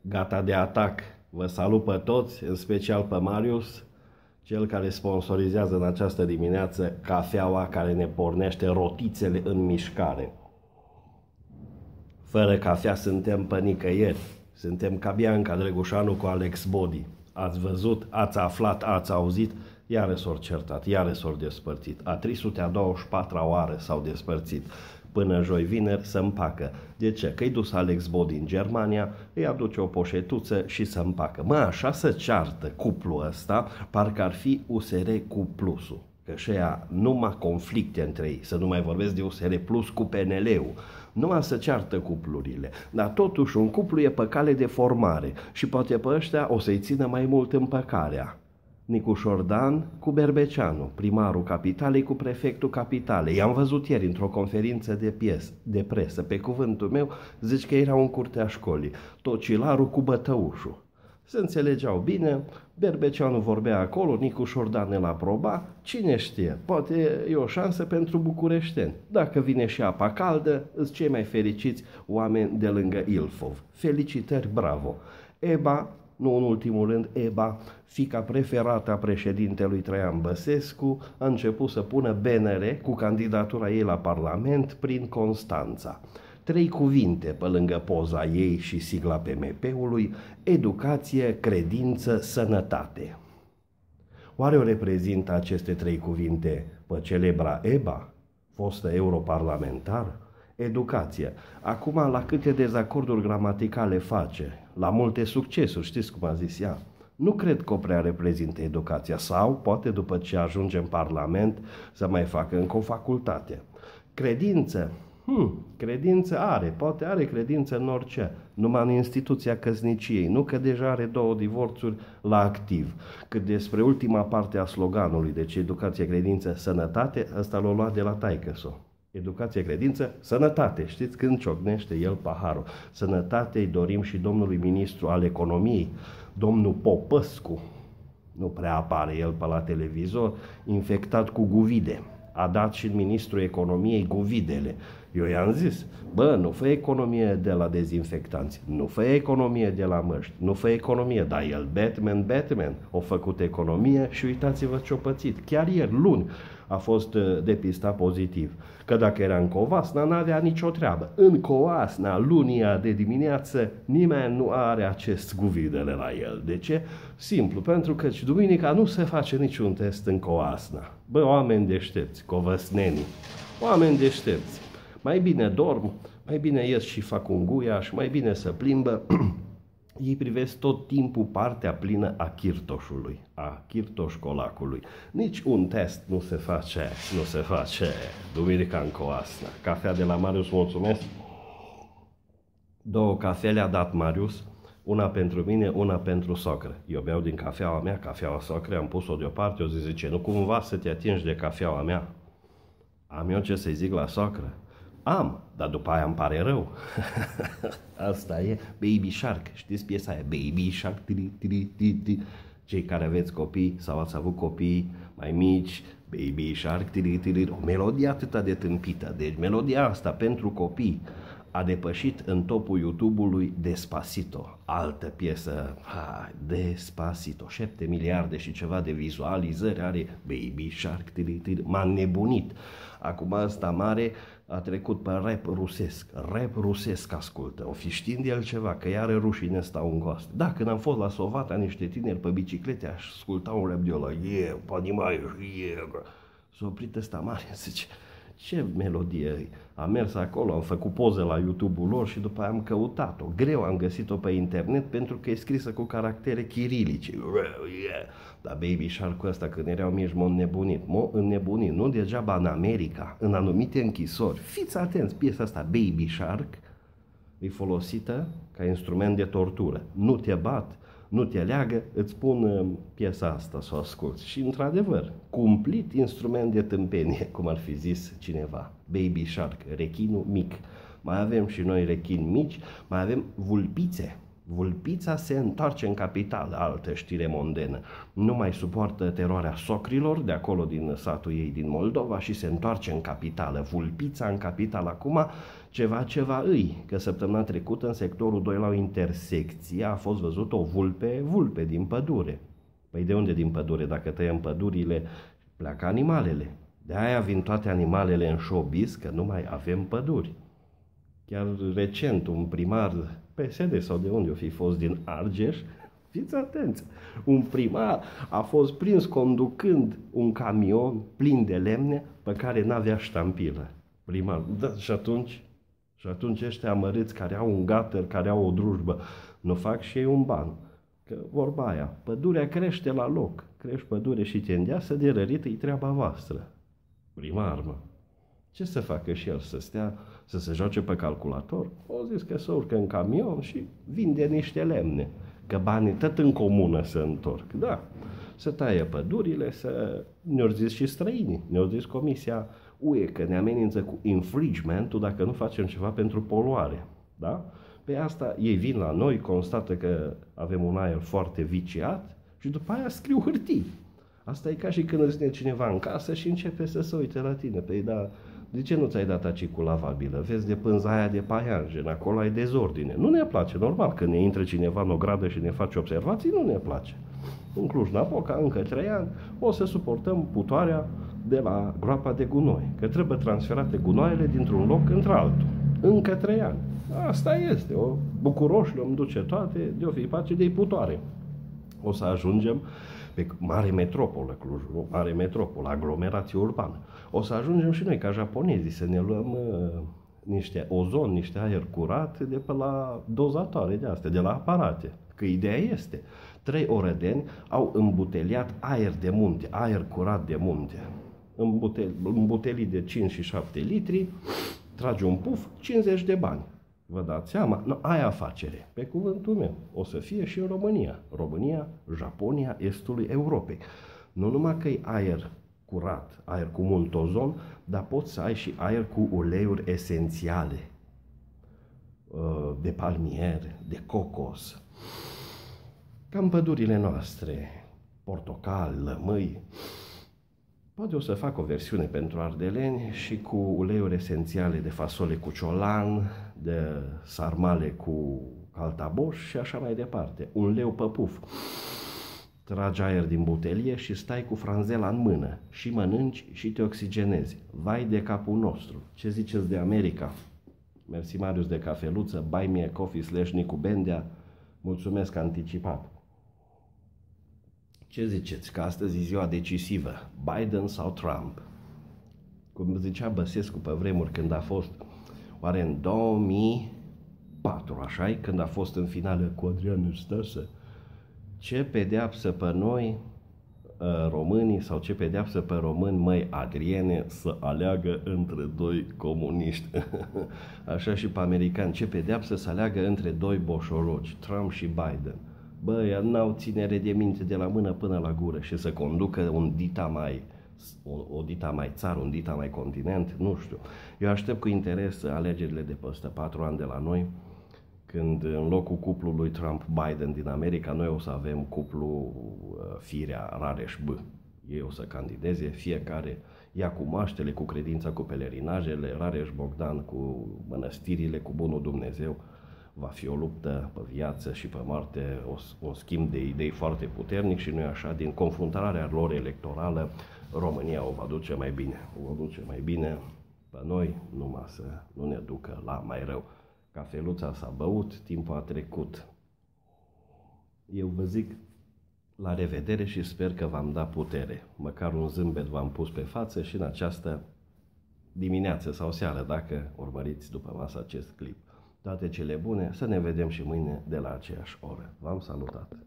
Gata de atac. Vă salut pe toți, în special pe Marius, cel care sponsorizează în această dimineață cafeaua care ne pornește rotițele în mișcare. Fără cafea suntem pe nicăieri. Suntem ca Bianca Drăgușanu cu Alex Body. Ați văzut, ați aflat, ați auzit, iară s-au certat, iară s-au despărțit. A 324 oară s-au despărțit până joi vineri să împacă. De ce? Că-i dus Alex Bod din Germania, îi aduce o poșetuță și să împacă. Mă, așa să ceartă cuplul ăsta, parcă ar fi USR cu plusul. Că și aia numai conflicte între ei, să nu mai vorbesc de USR plus cu PNL-ul. Numai să ceartă cuplurile. Dar totuși un cuplu e pe cale de formare și poate pe ăștia o să-i țină mai mult împăcarea. Nicu Șordan cu Berbeceanu, primarul capitalei cu prefectul capitalei. I-am văzut ieri într-o conferință de, pies, de presă. Pe cuvântul meu, zici că erau în curteaș școlii. Tocilarul cu bătăușul. Se înțelegeau bine, Berbeceanu vorbea acolo, Nicu Șordan îl aproba, cine știe, poate e o șansă pentru bucureșteni. Dacă vine și apa caldă, îți cei mai fericiți oameni de lângă Ilfov. Felicitări, bravo! Eba nu în ultimul rând, EBA, fica preferată a președintelui Traian Băsescu, a început să pună BNR cu candidatura ei la Parlament prin Constanța. Trei cuvinte pe lângă poza ei și sigla PMP-ului, educație, credință, sănătate. Oare o reprezintă aceste trei cuvinte pe celebra EBA, fostă europarlamentar? Educație. Acum, la câte dezacorduri gramaticale face, la multe succesuri, știți cum a zis ea. Nu cred că o prea reprezintă educația sau poate după ce ajunge în Parlament să mai facă încă o facultate. Credință. Hmm, credință are, poate are credință în orice, numai în instituția căzniciei, nu că deja are două divorțuri la activ. Cât despre ultima parte a sloganului, deci educație, credință, sănătate, ăsta l-a luat de la taică -so. Educație, credință, sănătate. Știți când ciocnește el paharul? Sănătate îi dorim și domnului ministru al economiei, domnul Popăscu. Nu prea apare el pe la televizor, infectat cu guvide. A dat și ministrul economiei guvidele. Eu i-am zis, bă, nu fă economie de la dezinfectanți, nu fă economie de la măști, nu fă economie, dar el, Batman, Batman, a făcut economie și uitați-vă ce-a pățit. Chiar ieri, luni, a fost uh, depistat pozitiv. Că dacă era în Covasna, n-avea nicio treabă. În Covasna, lunia de dimineață, nimeni nu are acest guvidele la el. De ce? Simplu, pentru că și duminica nu se face niciun test în Covasna. Bă, oameni deștepți, covăsnenii, oameni deștepți, mai bine dorm, mai bine ies și fac un guiaș, mai bine să plimbă, ei privesc tot timpul partea plină a chirtoșului, a chirtoșcolacului. Nici un test nu se face, nu se face. Duminica în coasna. Cafea de la Marius, mulțumesc. Două cafele a dat Marius, una pentru mine, una pentru socră. Eu beau din cafeaua mea, cafeaua socră, am pus-o deoparte, o zi zice, nu cumva să te atingi de cafeaua mea. Am eu ce să-i zic la socră? Am, dar după aia îmi pare rău. Asta e Baby Shark. Știți piesa aia? Baby Shark. Tiri, tiri, tiri. Cei care aveți copii sau ați avut copii mai mici, Baby Shark, tiri, tiri. o melodie atât de tâmpită. Deci melodia asta pentru copii a depășit în topul YouTube-ului Despacito, altă piesă, ha, Despacito, 7 miliarde și ceva de vizualizări are Baby Shark, tiri, tiri. m-a nebunit. Acum asta mare a trecut pe rap rusesc. Rap rusesc ascultă. O fi știind el ceva, că iară rușii ne stau în coastă. Da, când am fost la Sovata, niște tineri pe biciclete, aș asculta un rap de ăla. Yeah, panimai, yeah. S-a oprit ăsta mare, zice, ce melodie Am mers acolo, am făcut poze la YouTube-ul lor și după aia am căutat-o. Greu am găsit-o pe internet pentru că e scrisă cu caractere chirilice. Dar Baby Shark-ul ăsta când erau mici m-au înnebunit. M-au înnebunit, nu degeaba în America, în anumite închisori. Fiți atenți, piesa asta Baby Shark e folosită ca instrument de tortură. Nu te bat, nu te leagă, îți pun uh, piesa asta să o asculți. Și, într-adevăr, cumplit instrument de tâmpenie, cum ar fi zis cineva. Baby Shark, rechinul mic. Mai avem și noi rechini mici, mai avem vulpițe. Vulpița se întoarce în capitală, altă știre mondenă. Nu mai suportă teroarea socrilor de acolo din satul ei din Moldova și se întoarce în capitală. Vulpița în capitală acum ceva ceva îi, că săptămâna trecută în sectorul 2 la o intersecție a fost văzut o vulpe, vulpe din pădure. Păi de unde din pădure? Dacă tăiem pădurile, pleacă animalele. De aia vin toate animalele în showbiz, că nu mai avem păduri. Chiar recent, un primar PSD sau de unde o fi fost din Argeș, fiți atenți, un primar a fost prins conducând un camion plin de lemne pe care n-avea ștampilă. Primar, da, și atunci, și atunci ăștia amărâți care au un gater, care au o drujbă, nu fac și ei un ban. Că vorba aia, pădurea crește la loc, crește pădure și te să de rărit, e treaba voastră. Primar, mă. Ce să facă și el? Să stea, să se joace pe calculator? O zis că să urcă în camion și vinde niște lemne. Că banii tot în comună se întorc. Da, să taie pădurile, să... Ne-au zis și străinii, ne-au zis Comisia UE că ne amenință cu infringementul dacă nu facem ceva pentru poluare. Da? Pe asta ei vin la noi, constată că avem un aer foarte viciat și după aia scriu hârtii. Asta e ca și când îți cineva în casă și începe să se uite la tine. Păi da, de ce nu ți-ai dat acicul lavabilă? Vezi de pânza aia de paianjen, acolo ai dezordine. Nu ne place, normal, când ne intre cineva în o gradă și ne face observații, nu ne place. În Cluj-Napoca, încă trei ani, o să suportăm putoarea de la groapa de gunoi, că trebuie transferate gunoaiele dintr-un loc într-altul. Încă trei ani. Asta este, o bucuroși îmi duce toate, de o fi pace de putoare. O să ajungem pe mare metropolă, Cluj, mare metropolă, aglomerație urbană. O să ajungem și noi, ca japonezii, să ne luăm uh, niște ozon, niște aer curat de pe la dozatoare de astea, de la aparate. Că ideea este, trei orădeni au îmbuteliat aer de munte, aer curat de munte. Îmbutelii de 5 și 7 litri, trage un puf, 50 de bani. Vă dați seama? No, ai afacere. Pe cuvântul meu. O să fie și în România. România, Japonia, estului Europei. Nu numai că e aer curat, aer cu mult ozon, dar poți să ai și aer cu uleiuri esențiale. Uh, de palmier, de cocos. Cam pădurile noastre, portocal, lămâi. Poate o să fac o versiune pentru ardeleni și cu uleiuri esențiale de fasole cu ciolan, de sarmale cu caltaboș și așa mai departe. Un leu pe puf. Tragi aer din butelie și stai cu franzela în mână și mănânci și te oxigenezi. Vai de capul nostru. Ce ziceți de America? Mersi Marius de cafeluță, buy me a coffee slash Nicu Bendea. Mulțumesc anticipat. Ce ziceți? Că astăzi e ziua decisivă. Biden sau Trump? Cum zicea Băsescu pe vremuri când a fost, oare în 2004, așa când a fost în finală cu Adrian Stăsă, ce pedeapsă pe noi ă, românii sau ce pedeapsă pe români, măi, Adriene, să aleagă între doi comuniști. Așa și pe americani, ce pedeapsă să aleagă între doi boșoroci, Trump și Biden bă, n-au ținere de minte de la mână până la gură și să conducă un dita mai, o, o dita mai țară, un dita mai continent, nu știu. Eu aștept cu interes alegerile de peste patru ani de la noi, când în locul cuplului Trump-Biden din America, noi o să avem cuplu uh, Firea Rareș-B. Ei o să candideze, fiecare ia cu maștele, cu credința, cu pelerinajele, Rareș Bogdan cu mănăstirile, cu bunul Dumnezeu va fi o luptă pe viață și pe moarte, o, un schimb de idei foarte puternic și nu așa, din confruntarea lor electorală, România o va duce mai bine. O va duce mai bine pe noi, numai să nu ne ducă la mai rău. Cafeluța s-a băut, timpul a trecut. Eu vă zic la revedere și sper că v-am dat putere. Măcar un zâmbet v-am pus pe față și în această dimineață sau seară, dacă urmăriți după masă acest clip toate cele bune, să ne vedem și mâine de la aceeași oră. V-am salutat!